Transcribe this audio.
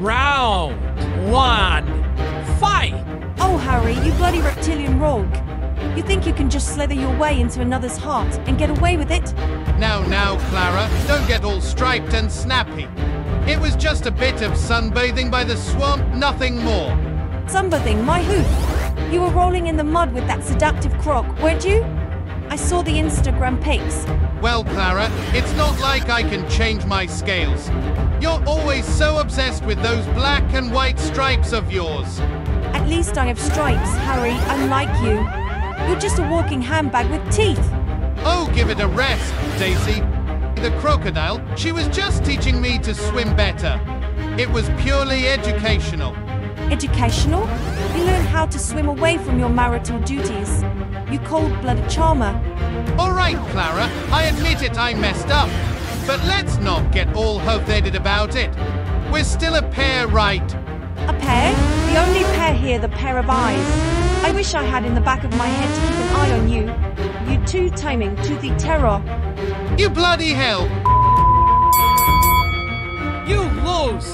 Round one, fight! Oh, Harry, you bloody reptilian rogue. You think you can just slither your way into another's heart and get away with it? Now, now, Clara, don't get all striped and snappy. It was just a bit of sunbathing by the swamp, nothing more. Sunbathing, my hoof. You were rolling in the mud with that seductive croc, weren't you? I saw the Instagram pics. Well, Clara, it's not like I can change my scales. You're always so obsessed with those black and white stripes of yours. At least I have stripes, Harry, unlike you. You're just a walking handbag with teeth. Oh, give it a rest, Daisy. The crocodile, she was just teaching me to swim better. It was purely educational. Educational? You learn how to swim away from your marital duties. You cold-blooded charmer. All right, Clara, I admit it, I messed up. But let's not get all hot-headed about it. We're still a pair, right? A pair? The only pair here, the pair of eyes. I wish I had in the back of my head to keep an eye on you. You two timing to the terror. You bloody hell! You lose!